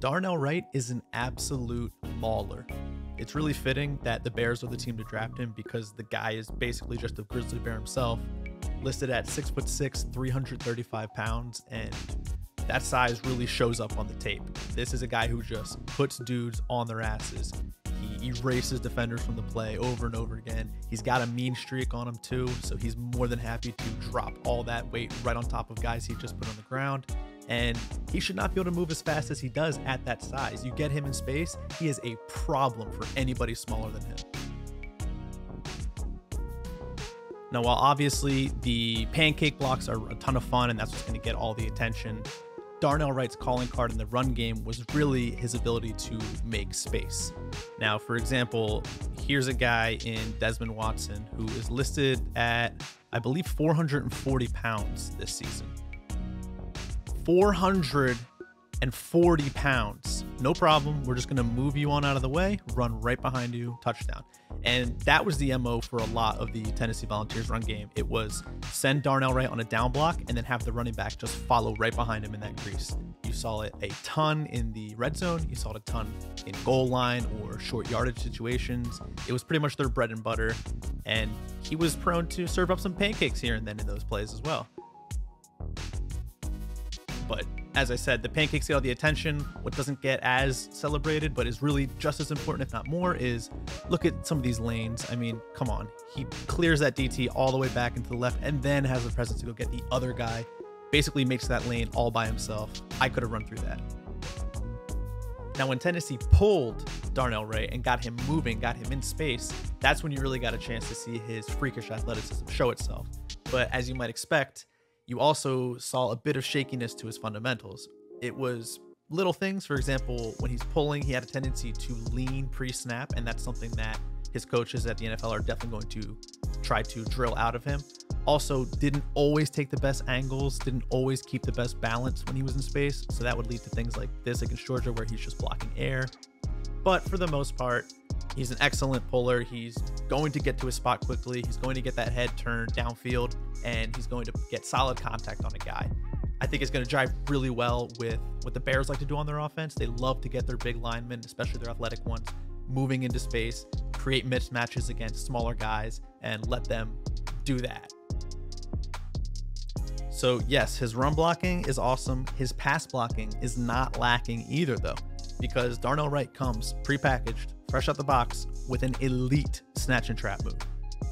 Darnell Wright is an absolute mauler. It's really fitting that the Bears are the team to draft him because the guy is basically just a grizzly bear himself, listed at six foot six, 335 pounds, and that size really shows up on the tape. This is a guy who just puts dudes on their asses. He erases defenders from the play over and over again. He's got a mean streak on him too, so he's more than happy to drop all that weight right on top of guys he just put on the ground and he should not be able to move as fast as he does at that size. You get him in space, he is a problem for anybody smaller than him. Now, while obviously the pancake blocks are a ton of fun and that's what's going to get all the attention, Darnell Wright's calling card in the run game was really his ability to make space. Now, for example, here's a guy in Desmond Watson who is listed at, I believe, 440 pounds this season. 440 pounds. No problem. We're just going to move you on out of the way, run right behind you, touchdown. And that was the MO for a lot of the Tennessee Volunteers run game. It was send Darnell Wright on a down block and then have the running back just follow right behind him in that crease. You saw it a ton in the red zone. You saw it a ton in goal line or short yardage situations. It was pretty much their bread and butter. And he was prone to serve up some pancakes here and then in those plays as well. But as I said, the pancakes get all the attention. What doesn't get as celebrated, but is really just as important, if not more, is look at some of these lanes. I mean, come on. He clears that DT all the way back into the left and then has the presence to go get the other guy. Basically makes that lane all by himself. I could have run through that. Now, when Tennessee pulled Darnell Wright and got him moving, got him in space, that's when you really got a chance to see his freakish athleticism show itself. But as you might expect, you also saw a bit of shakiness to his fundamentals. It was little things. For example, when he's pulling, he had a tendency to lean pre snap, and that's something that his coaches at the NFL are definitely going to try to drill out of him. Also, didn't always take the best angles, didn't always keep the best balance when he was in space. So that would lead to things like this against Georgia, where he's just blocking air. But for the most part, He's an excellent puller. He's going to get to his spot quickly. He's going to get that head turned downfield, and he's going to get solid contact on a guy. I think it's going to drive really well with what the Bears like to do on their offense. They love to get their big linemen, especially their athletic ones, moving into space, create mismatches against smaller guys, and let them do that. So, yes, his run blocking is awesome. His pass blocking is not lacking either, though, because Darnell Wright comes prepackaged fresh out the box with an elite snatch and trap move.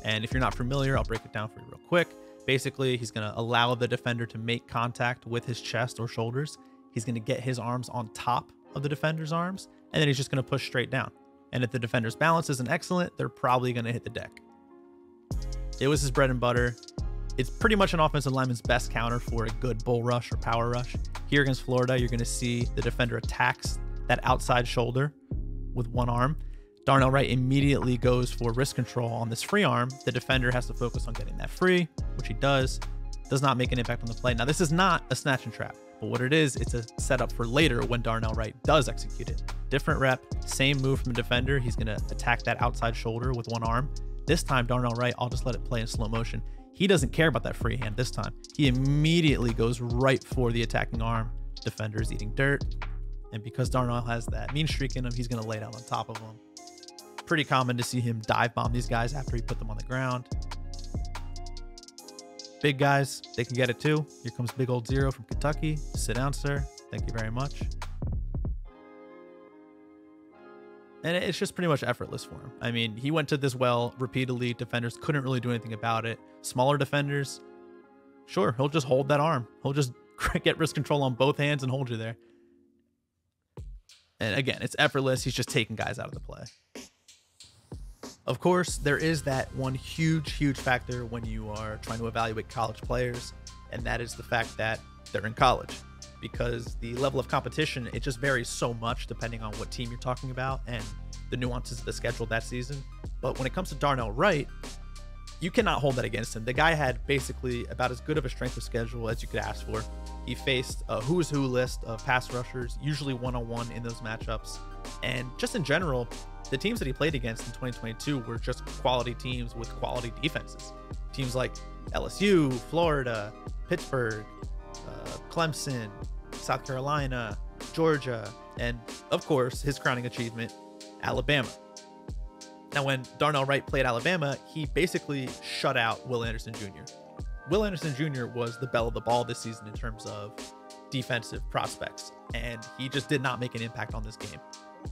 And if you're not familiar, I'll break it down for you real quick. Basically, he's going to allow the defender to make contact with his chest or shoulders. He's going to get his arms on top of the defender's arms, and then he's just going to push straight down. And if the defender's balance isn't excellent, they're probably going to hit the deck. It was his bread and butter. It's pretty much an offensive lineman's best counter for a good bull rush or power rush. Here against Florida, you're going to see the defender attacks that outside shoulder with one arm. Darnell Wright immediately goes for wrist control on this free arm. The defender has to focus on getting that free, which he does. Does not make an impact on the play. Now, this is not a snatch and trap, but what it is, it's a setup for later when Darnell Wright does execute it. Different rep, same move from the defender. He's going to attack that outside shoulder with one arm. This time, Darnell Wright, I'll just let it play in slow motion. He doesn't care about that free hand this time. He immediately goes right for the attacking arm. Defender is eating dirt. And because Darnell has that mean streak in him, he's going to lay down on top of him. Pretty common to see him dive bomb these guys after he put them on the ground. Big guys, they can get it too. Here comes big old zero from Kentucky. Sit down, sir. Thank you very much. And it's just pretty much effortless for him. I mean, he went to this well repeatedly. Defenders couldn't really do anything about it. Smaller defenders, sure, he'll just hold that arm. He'll just get wrist control on both hands and hold you there. And again, it's effortless. He's just taking guys out of the play. Of course, there is that one huge, huge factor when you are trying to evaluate college players, and that is the fact that they're in college. Because the level of competition, it just varies so much depending on what team you're talking about and the nuances of the schedule that season. But when it comes to Darnell Wright, you cannot hold that against him. The guy had basically about as good of a strength of schedule as you could ask for. He faced a who's who list of pass rushers, usually one on one in those matchups. And just in general, the teams that he played against in 2022 were just quality teams with quality defenses. Teams like LSU, Florida, Pittsburgh, uh, Clemson, South Carolina, Georgia, and of course, his crowning achievement, Alabama. Now, when Darnell Wright played Alabama, he basically shut out Will Anderson Jr. Will Anderson Jr. was the belle of the ball this season in terms of defensive prospects, and he just did not make an impact on this game.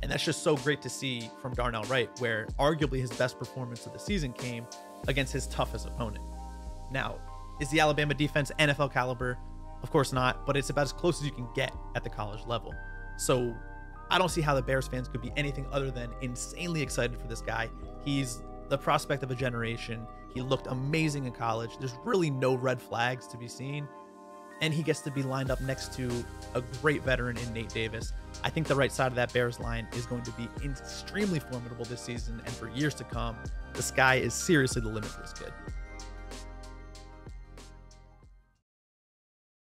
And that's just so great to see from Darnell Wright, where arguably his best performance of the season came against his toughest opponent. Now, is the Alabama defense NFL caliber? Of course not, but it's about as close as you can get at the college level. So I don't see how the Bears fans could be anything other than insanely excited for this guy. He's the prospect of a generation. He looked amazing in college. There's really no red flags to be seen. And he gets to be lined up next to a great veteran in Nate Davis. I think the right side of that Bears line is going to be extremely formidable this season and for years to come. The sky is seriously the limit for this kid.